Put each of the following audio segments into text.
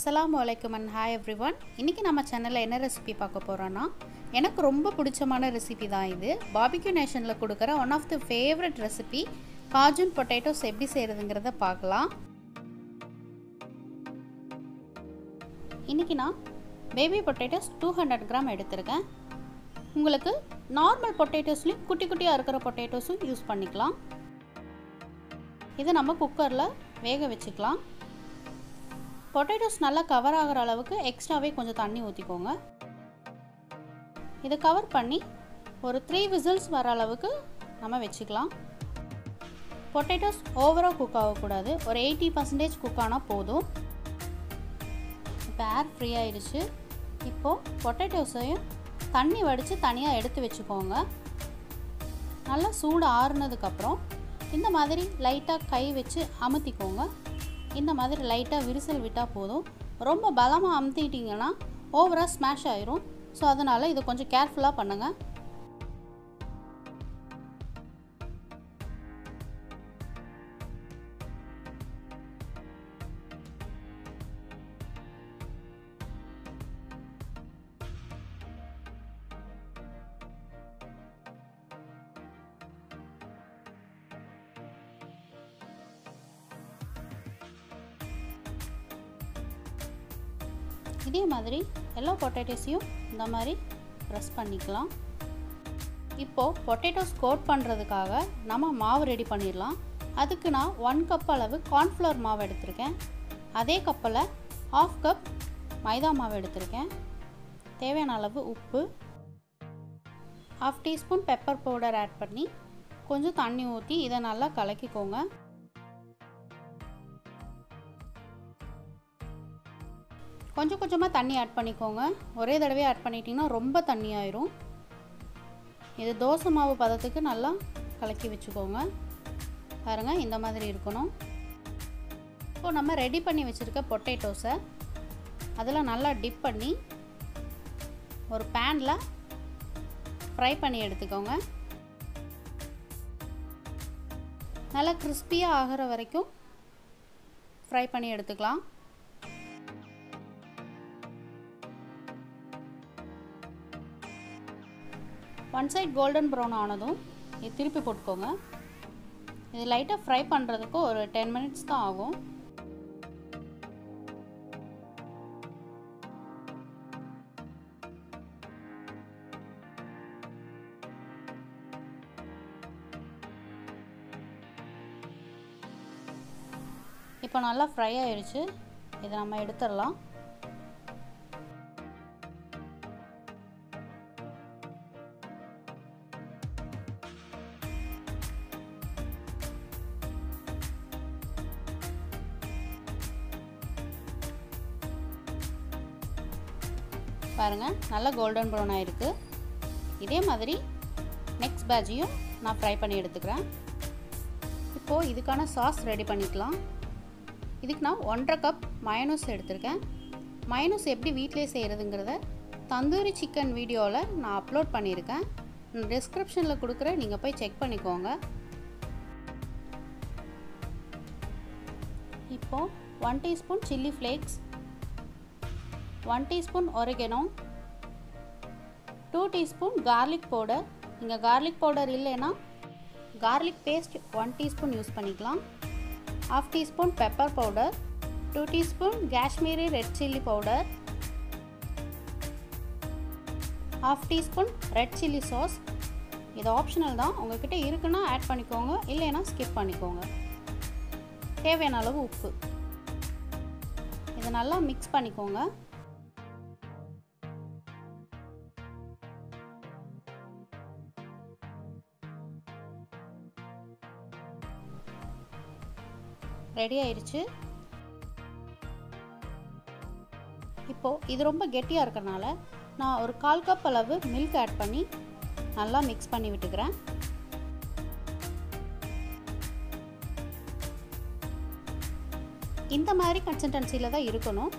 அஸ்லாம் வலைக்கம் and hi every one இன்றைக்கி நம்ம சேனலில் என்ன ரெசிபி பார்க்க போகிறோன்னா எனக்கு ரொம்ப பிடிச்சமான ரெசிபி தான் இது. பாபிக்யூ நேஷனில் கொடுக்குற one of the favourite recipe cajun potatoes எப்படி செய்கிறதுங்கிறத பார்க்கலாம். இன்றைக்கி நான் baby potatoes two hundred gram எடுத்திருக்கேன். உங்களுக்கு நார்மல் பொட்டேட்டோஸ்லேயும் குட்டி குட்டியாக இருக்கிற பொட்டேட்டோஸும் யூஸ் பண்ணிக்கலாம். இதை நம்ம குக்கரில் வேக வச்சுக்கலாம். பொட்டேட்டோஸ் நல்லா கவர் ஆகிற அளவுக்கு எக்ஸ்ட்ராவே கொஞ்சம் தண்ணி ஊற்றிக்கோங்க இதை கவர் பண்ணி ஒரு த்ரீ விசில்ஸ் வர அளவுக்கு நம்ம வச்சுக்கலாம். பொட்டேட்டோஸ் ஓவராக குக் ஆகக்கூடாது. ஒரு எயிட்டி பர்சன்டேஜ் குக் ஆனால் போதும். இப்போ ஏர் ஃப்ரீ ஆயிடுச்சு. இப்போது பொட்டேட்டோஸையும் தண்ணி வடித்து தனியாக எடுத்து வச்சுக்கோங்க. நல்லா சூடு ஆறுனதுக்கப்புறம் இந்த மாதிரி லைட்டாக கை வச்சு அமுத்திக்கோங்க. இந்த மாதிரி லைட்டாக விரிசல் விட்டால் போதும். ரொம்ப பலமாக அமுத்திட்டிங்கன்னா ஓவராக ஸ்மாஷ் ஆயிரும். ஸோ அதனால் இதை கொஞ்சம் கேர்ஃபுல்லாக பண்ணுங்கள் இதே மாதிரி எல்லா பொட்டேட்டோஸையும் இந்த மாதிரி ப்ரெஸ் பண்ணிக்கலாம். இப்போது பொட்டேட்டோஸ் கோட் பண்ணுறதுக்காக நம்ம மாவு ரெடி பண்ணிடலாம். அதுக்கு நான் ஒன் கப் அளவு கார்ன்ஃப்ளவர் மாவு எடுத்திருக்கேன். அதே கப்பில் ஆஃப் கப் மைதா மாவு எடுத்திருக்கேன். தேவையான அளவு உப்பு. Half teaspoon pepper powder add பண்ணி கொஞ்சம் தண்ணி ஊற்றி இதை நல்லா கலக்கிக்கோங்க. கொஞ்சம் கொஞ்சமாக தண்ணி ஆட் பண்ணிக்கோங்க. ஒரே தடவை ஆட் பண்ணிட்டீங்கன்னா ரொம்ப தண்ணி ஆயிரும் இது தோசை மாவு பதத்துக்கு நல்லா கலக்கி வச்சுக்கோங்க. பாருங்கள் இந்த மாதிரி இருக்கணும். இப்போது நம்ம ரெடி பண்ணி வச்சுருக்க பொட்டேட்டோஸை அதில் நல்லா டிப் பண்ணி ஒரு பேனில் ஃப்ரை பண்ணி எடுத்துக்கோங்க. நல்லா கிறிஸ்பியாக ஆகிற வரைக்கும் ஃப்ரை பண்ணி எடுத்துக்கலாம். ஒன் சைட் கோல்டன் ப்ரௌன் ஆனதும் இது திருப்பி போட்டுக்கோங்க. இது லைட்டாக ஃப்ரை பண்ணுறதுக்கு ஒரு டென் மினிட்ஸ் தான் ஆகும். இப்போ நல்லா ஃப்ரை ஆயிடுச்சு இதை நம்ம எடுத்துடலாம். பாருங்கள் நல்லா கோல்டன் ப்ரௌன் ஆகிருக்கு இதே மாதிரி நெக்ஸ்ட் பேஜையும் நான் ஃப்ரை பண்ணி எடுத்துக்கிறேன். இப்போது இதுக்கான சாஸ் ரெடி பண்ணிக்கலாம். இதுக்கு நான் ஒன்றரை கப் மயனூஸ் எடுத்திருக்கேன். மயனூஸ் எப்படி வீட்டிலே செய்கிறதுங்கிறத தந்தூரி சிக்கன் வீடியோவில் நான் அப்லோட் பண்ணியிருக்கேன். டிஸ்கிரிப்ஷனில் கொடுக்குற நீங்கள் போய் செக் பண்ணிக்கோங்க. இப்போது one teaspoon chilli flakes one teaspoon oregano two teaspoon garlic powder இங்கே கார்லிக் பவுடர் இல்லைன்னா garlic paste one teaspoon use பண்ணிக்கலாம். Half teaspoon pepper powder two teaspoon Kashmiri red chilli powder half teaspoon red chilli sauce இது optional தான். உங்கள்கிட்ட இருக்குன்னா add பண்ணிக்கோங்க. இல்லைன்னா skip பண்ணிக்கோங்க. தேவையான அளவு உப்பு. இதை நல்லா மிக்ஸ் பண்ணிக்கோங்க. ரெடி ஆயிடுச்சு இப்போது இது ரொம்ப கெட்டியாக இருக்கனால நான் ஒரு கால் கப் அளவு மில்க் ஆட் பண்ணி நல்லா மிக்ஸ் பண்ணி விட்டுக்கிறேன். இந்த மாதிரி கன்சிஸ்டன்சியில் தான் இருக்கணும்.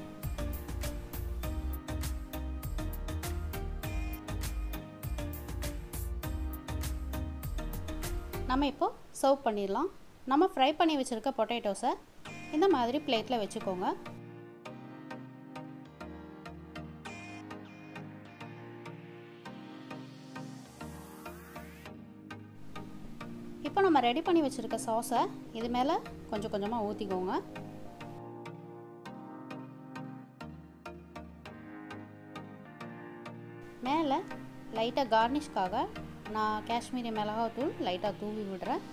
நம்ம இப்போது சர்வ் பண்ணிடலாம். நம்ம ஃப்ரை பண்ணி வச்சுருக்க பொட்டேட்டோஸை இந்த மாதிரி பிளேட்டில் வச்சுக்கோங்க. இப்போ நம்ம ரெடி பண்ணி வச்சுருக்க சாஸை இது மேலே கொஞ்சம் கொஞ்சமாக ஊற்றிக்கோங்க மேலே லைட்டாக கார்னிஷ்காக நான் காஷ்மீரி மிளகாய் தூள் லைட்டாக தூவி விடுறேன்.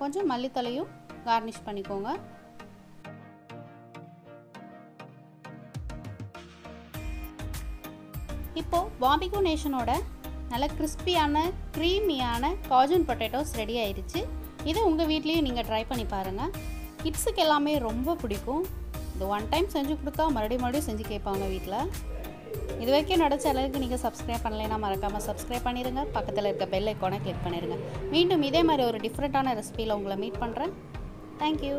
கொஞ்சம் மல்லித்தலையும் கார்னிஷ் பண்ணிக்கோங்க. இப்போது பாபிகோ நேஷனோட நல்ல கிறிஸ்பியான க்ரீமியான காஜன் பொட்டேட்டோஸ் ரெடி ஆயிடுச்சு. இதை உங்கள் வீட்லேயும் நீங்கள் ட்ரை பண்ணி பாருங்கள் கிட்ஸுக்கு எல்லாமே ரொம்ப பிடிக்கும். இந்த ஒன் டைம் செஞ்சு கொடுத்தா மறுபடியும் மறுபடியும் செஞ்சு கேட்பாங்க வீட்டில் இது வரைக்கும் என்னோட சேனலுக்கு நீங்கள் சப்ஸ்கிரைப் பண்ணலைன்னா மறக்காமல் சப்ஸ்கிரைப் பண்ணிடுங்க. பக்கத்தில் இருக்க பெல் ஐக்கானை கிளிக் பண்ணிடுங்க. மீண்டும் இதே மாதிரி ஒரு டிஃப்ரெண்ட்டான ரெசிபியில் உங்களை மீட் பண்ணுறேன் தேங்க்யூ